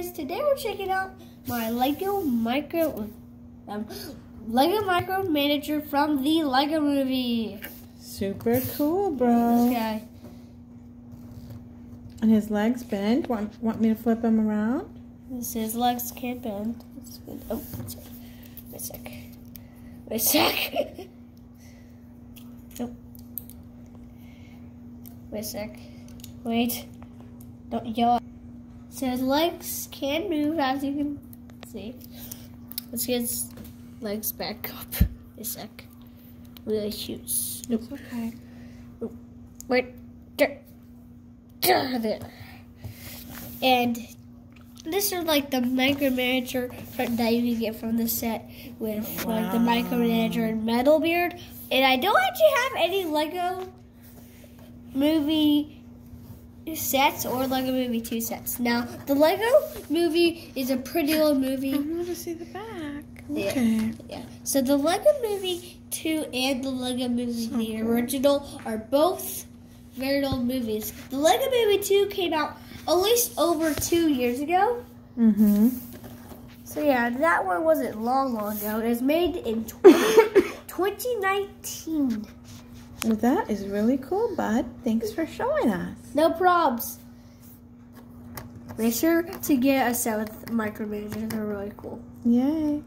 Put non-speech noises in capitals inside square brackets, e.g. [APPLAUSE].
guys, today we're checking out my Lego Micro um, Lego Micro Manager from the Lego movie. Super cool, bro. This guy. And his legs bend. Want, want me to flip him around? This his legs can't bend. It's good. Oh. Wait a sec. Wait a sec. [LAUGHS] nope. Wait a sec. Wait. Don't yell. So his legs can move as you can see. Let's get his legs back up. A sec. Really shoots. Nope. It's okay. Wait. There. There. And this is like the micromanager that you can get from the set with like the Wow. micromanager and Metal Beard. And I don't actually have any Lego movie sets or Lego movie 2 sets. Now, the Lego movie is a pretty old movie. I want to see the back. Yeah. Okay. Yeah. So the Lego Movie 2 and the Lego Movie So the original are both very old movies. The Lego Movie 2 came out at least over two years ago. Mm-hmm. So yeah, that one wasn't long, long ago. It was made in [COUGHS] 20, 2019. Well, that is really cool, bud. Thanks for showing us. No probs. Make sure to get a set with Micromanager. They're really cool. Yay.